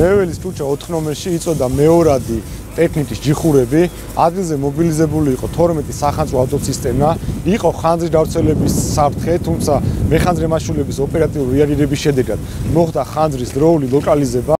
მეველის ქუჩა 4 ნომერში იწოდა მეორადი ტექნიკის ჯიხურები, ადგილზე მობილიზებული იყო 12 სახანძრო ავტოცისტემა, იყო ხანძრის გავრცელების საფრთხე, თუმცა მეხანძრე მაშულების ოპერატიული რეაგირების შედეგად მოხდა ხანძრის დროული ლოკალიზება.